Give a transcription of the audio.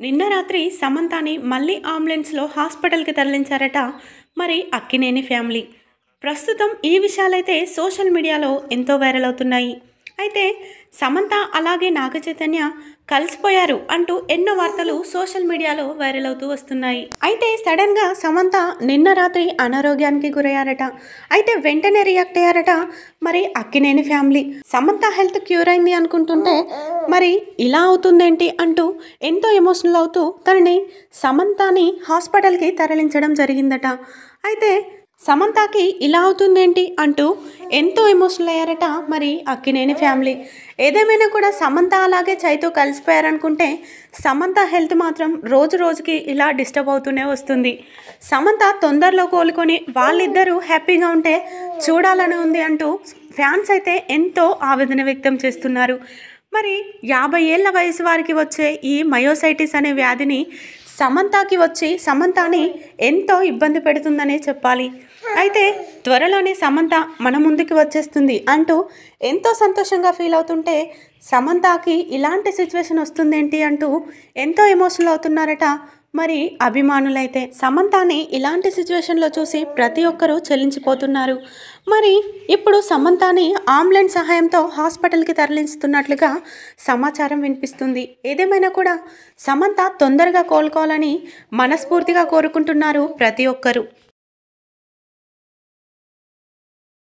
నిన్న రాత్రి సమంతాని మళ్ళీ అంబులెన్స్లో హాస్పిటల్కి తరలించారట మరి అక్కినేని ఫ్యామిలీ. ప్రస్తుతం ఈ విషయాలైతే సోషల్ మీడియాలో ఎంతో వైరల్ అవుతున్నాయి. అయితే సమంత అలాగే నాగ చైతన్య కలిసిపోయారు అంటూ ఎన్నో వార్తలు సోషల్ మీడియాలో వైరల్ అవుతూ వస్తున్నాయి. అయితే సడన్గా సమంత నిన్న రాత్రి అనారోగ్యానికి గురయ్యారట. అయితే వెంటనే రియాక్ట్ అయ్యారట. మరి Akkineni family Samantha health cure అయింది అనుకుంటుంటే మరి ఇలా అవుతుందేంటి అంటూ ఎంతో ఎమోషనల్ అవుతూ తనని సమంతని హాస్పిటల్కి తరలించడం జరిగిందట. అయితే సమంతకి ఇలా అవుతుందేంటి అంటూ ఎంతో ఎమోషనల్ అయ్యారట మరి అక్కినేని ఫ్యామిలీ ఏదేమైనా కూడా సమంత అలాగే చైతో కలిసిపోయారనుకుంటే సమంత హెల్త్ మాత్రం రోజు రోజుకి ఇలా డిస్టర్బ్ అవుతూనే వస్తుంది. సమంత తొందరలో కోలుకొని వాళ్ళిద్దరూ హ్యాపీగా ఉంటే చూడాలని ఉంది అంటూ ఫ్యాన్స్ అయితే ఎంతో ఆవేదన వ్యక్తం చేస్తున్నారు. మరి యాభై ఏళ్ళ వయసు వారికి వచ్చే ఈ మయోసైటిస్ అనే వ్యాధిని సమంతాకి వచ్చి సమంతాని ఎంతో ఇబ్బంది పెడుతుందనే చెప్పాలి. అయితే త్వరలోనే సమంత మన ముందుకు వచ్చేస్తుంది అంటూ ఎంతో సంతోషంగా ఫీల్ అవుతుంటే సమంతాకి ఇలాంటి సిచ్యువేషన్ వస్తుందేంటి అంటూ ఎంతో ఎమోషనల్ అవుతున్నారట మరి అభిమానులైతే సమంతాని ఇలాంటి సిచ్యువేషన్లో చూసి ప్రతి ఒక్కరూ చెల్లించిపోతున్నారు మరి ఇప్పుడు సమంతాని ఆంబులెన్స్ సహాయంతో హాస్పిటల్కి తరలిస్తున్నట్లుగా సమాచారం వినిపిస్తుంది. ఏదేమైనా కూడా సమంత తొందరగా కోలుకోవాలని మనస్ఫూర్తిగా కోరుకుంటున్నారు ప్రతి ఒక్కరూ.